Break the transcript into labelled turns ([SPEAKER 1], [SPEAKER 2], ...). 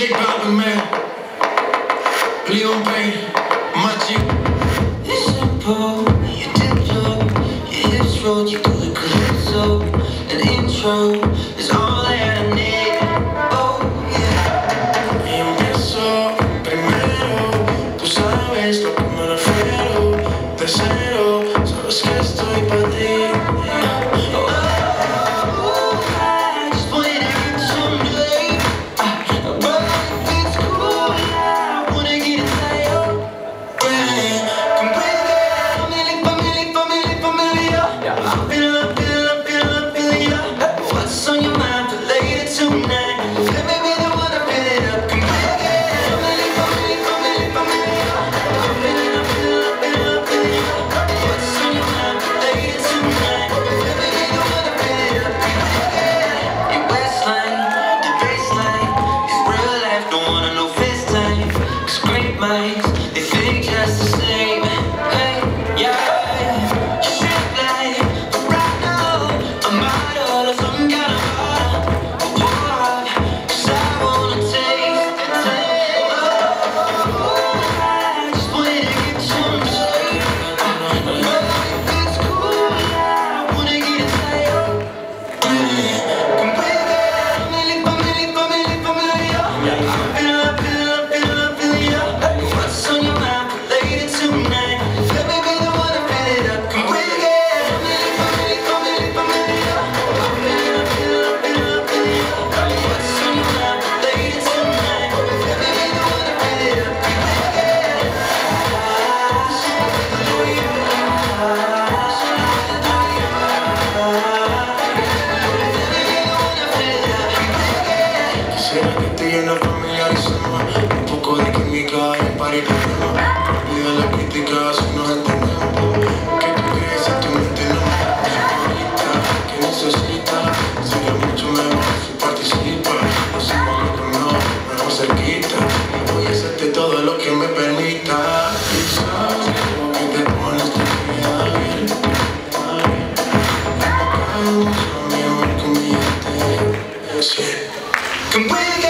[SPEAKER 1] Shake Mountain Man, Leon Payne.
[SPEAKER 2] If it
[SPEAKER 1] casts mariconeo Cuida la crítica si nos entendemos Que tú crees si tu mente no me Que necesitas sería mucho mejor si participas No se mariconeo, me hago cerquita Y voy a hacerte todo lo que me permita Y sabes lo que te pones tu vida bien Cada mucho mejor que
[SPEAKER 2] un billete Yeah.